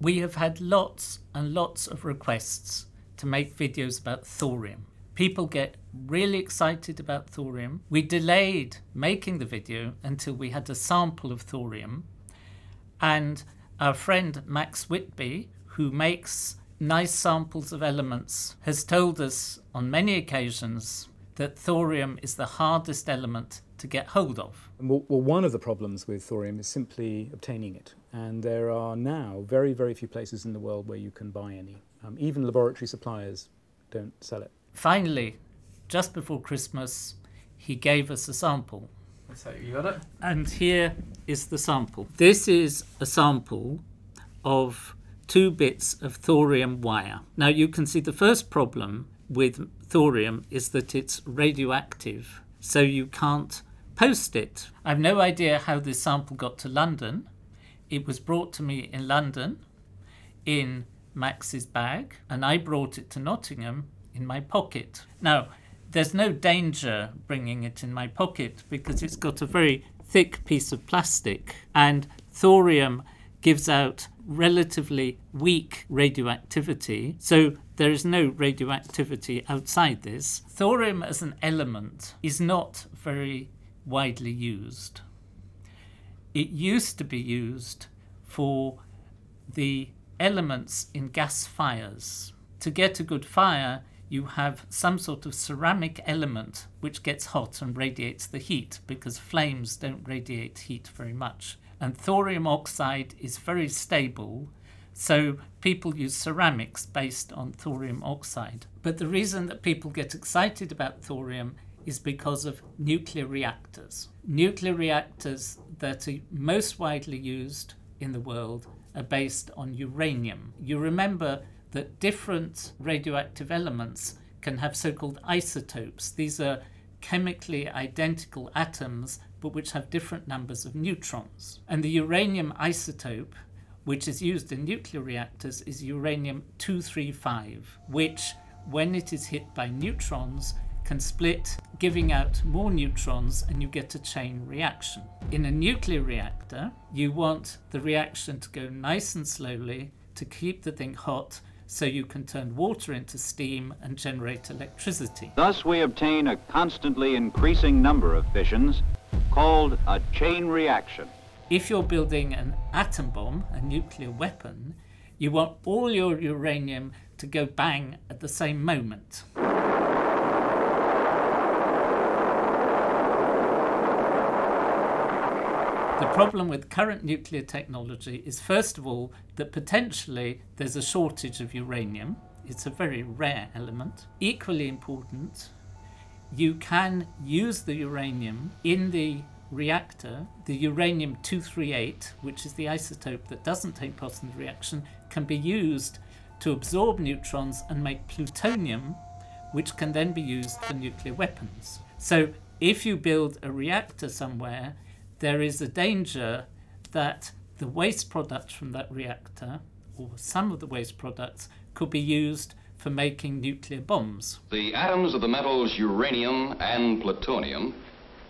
We have had lots and lots of requests to make videos about thorium. People get really excited about thorium. We delayed making the video until we had a sample of thorium. And our friend Max Whitby, who makes nice samples of elements, has told us on many occasions that thorium is the hardest element to get hold of. Well, one of the problems with thorium is simply obtaining it. And there are now very, very few places in the world where you can buy any. Um, even laboratory suppliers don't sell it. Finally, just before Christmas, he gave us a sample. So you got it? And here is the sample. This is a sample of two bits of thorium wire. Now you can see the first problem with thorium is that it's radioactive, so you can't post it. I've no idea how this sample got to London. It was brought to me in London in Max's bag, and I brought it to Nottingham in my pocket. Now, there's no danger bringing it in my pocket because it's got a very thick piece of plastic, and thorium gives out relatively weak radioactivity, so there is no radioactivity outside this. Thorium as an element is not very widely used. It used to be used for the elements in gas fires. To get a good fire, you have some sort of ceramic element which gets hot and radiates the heat because flames don't radiate heat very much and thorium oxide is very stable. So people use ceramics based on thorium oxide. But the reason that people get excited about thorium is because of nuclear reactors. Nuclear reactors that are most widely used in the world are based on uranium. You remember that different radioactive elements can have so called isotopes. These are chemically identical atoms but which have different numbers of neutrons. And the uranium isotope, which is used in nuclear reactors, is uranium 235, which, when it is hit by neutrons, can split, giving out more neutrons, and you get a chain reaction. In a nuclear reactor, you want the reaction to go nice and slowly to keep the thing hot so you can turn water into steam and generate electricity. Thus, we obtain a constantly increasing number of fissions called a chain reaction. If you're building an atom bomb, a nuclear weapon, you want all your uranium to go bang at the same moment. The problem with current nuclear technology is, first of all, that potentially there's a shortage of uranium. It's a very rare element. Equally important, you can use the uranium in the reactor. The uranium 238, which is the isotope that doesn't take part in the reaction, can be used to absorb neutrons and make plutonium, which can then be used for nuclear weapons. So if you build a reactor somewhere, there is a danger that the waste products from that reactor, or some of the waste products, could be used for making nuclear bombs. The atoms of the metals uranium and plutonium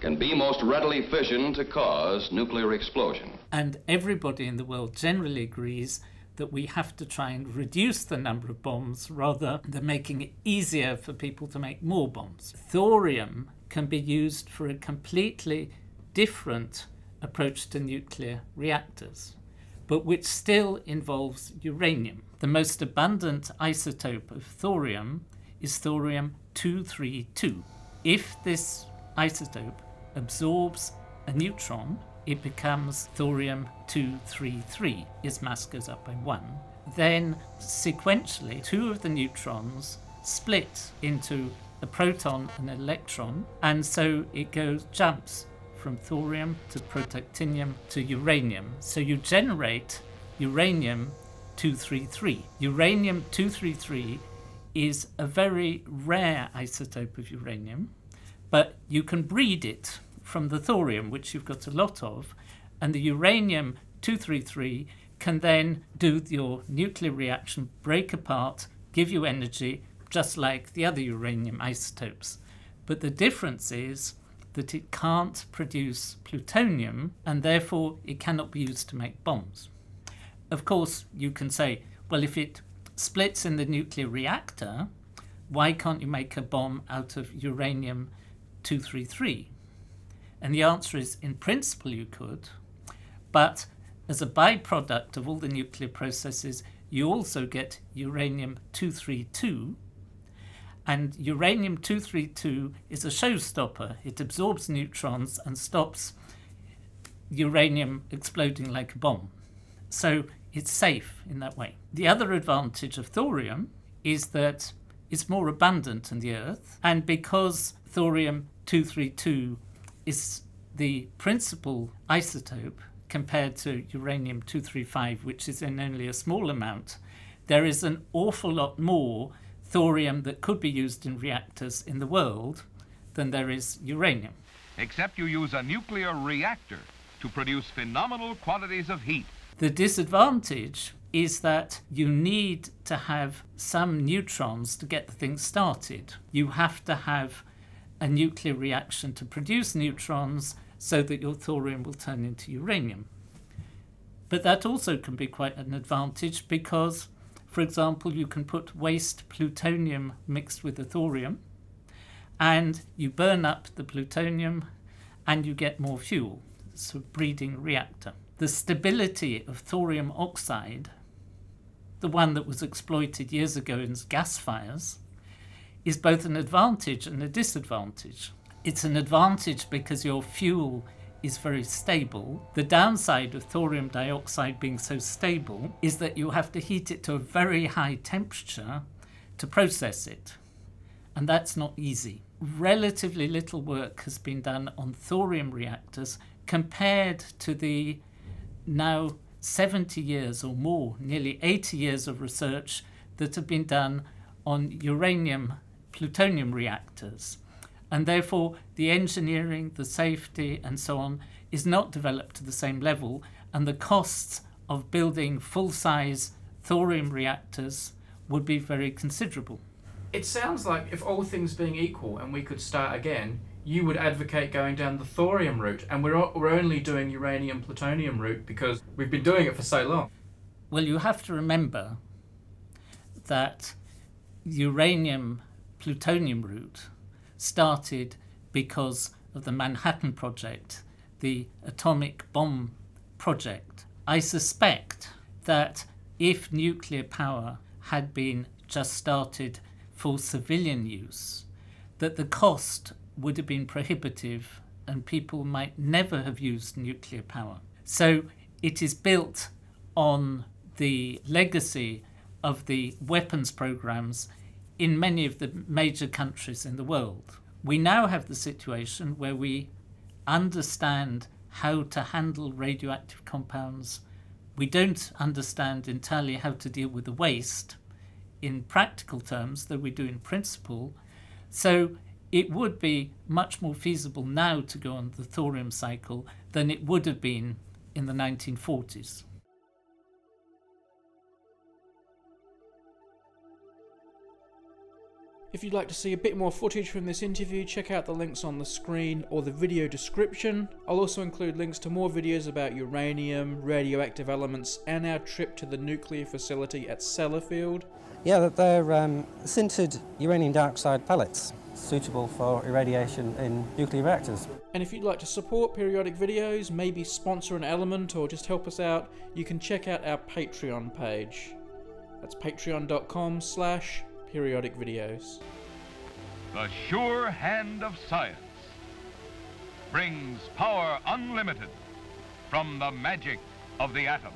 can be most readily fissioned to cause nuclear explosion. And everybody in the world generally agrees that we have to try and reduce the number of bombs rather than making it easier for people to make more bombs. Thorium can be used for a completely different approach to nuclear reactors, but which still involves uranium. The most abundant isotope of thorium is thorium 232. If this isotope absorbs a neutron, it becomes thorium 233. Its mass goes up by one. Then, sequentially, two of the neutrons split into a proton and an electron, and so it goes jumps from thorium to protactinium to uranium. So you generate uranium 233. Uranium 233 is a very rare isotope of uranium, but you can breed it from the thorium, which you've got a lot of, and the uranium 233 can then do your nuclear reaction, break apart, give you energy, just like the other uranium isotopes. But the difference is that it can't produce plutonium and therefore it cannot be used to make bombs. of course, you can say, well, if it splits in the nuclear reactor, why can't you make a bomb out of uranium 233? And the answer is, in principle, you could, but as a byproduct of all the nuclear processes, you also get uranium 232. And uranium 232 is a showstopper. It absorbs neutrons and stops uranium exploding like a bomb. So it's safe in that way. The other advantage of thorium is that it's more abundant in the Earth, and because thorium 232 is the principal isotope compared to uranium 235, which is in only a small amount, there is an awful lot more thorium that could be used in reactors in the world than there is uranium. Except you use a nuclear reactor to produce phenomenal quantities of heat. The disadvantage is that you need to have some neutrons to get the thing started. You have to have a nuclear reaction to produce neutrons so that your thorium will turn into uranium. But that also can be quite an advantage because, for example, you can put waste plutonium mixed with the thorium and you burn up the plutonium and you get more fuel. It's a breeding reactor. The stability of thorium oxide, the one that was exploited years ago in gas fires, is both an advantage and a disadvantage. It's an advantage because your fuel is very stable. The downside of thorium dioxide being so stable is that you have to heat it to a very high temperature to process it. And that's not easy. Relatively little work has been done on thorium reactors compared to the now 70 years or more, nearly 80 years of research that have been done on uranium plutonium reactors. And therefore, the engineering, the safety, and so on is not developed to the same level, and the costs of building full size thorium reactors would be very considerable. It sounds like if all things being equal and we could start again, you would advocate going down the thorium route, and we're, we're only doing uranium plutonium route because we've been doing it for so long. Well, you have to remember that uranium plutonium route started because of the Manhattan Project, the atomic bomb project. I suspect that if nuclear power had been just started for civilian use, that the cost would have been prohibitive and people might never have used nuclear power. So it is built on the legacy of the weapons programs in many of the major countries in the world. We now have the situation where we understand how to handle radioactive compounds. We don't understand entirely how to deal with the waste in practical terms, though we do in principle. So it would be much more feasible now to go on the thorium cycle than it would have been in the 1940s. If you'd like to see a bit more footage from this interview, check out the links on the screen or the video description. I'll also include links to more videos about uranium, radioactive elements, and our trip to the nuclear facility at Sellafield. Yeah, they're um, sintered uranium dioxide pellets suitable for irradiation in nuclear reactors. And if you'd like to support periodic videos, maybe sponsor an element or just help us out, you can check out our Patreon page. That's patreon.com slash periodic videos. The sure hand of science brings power unlimited from the magic of the atom.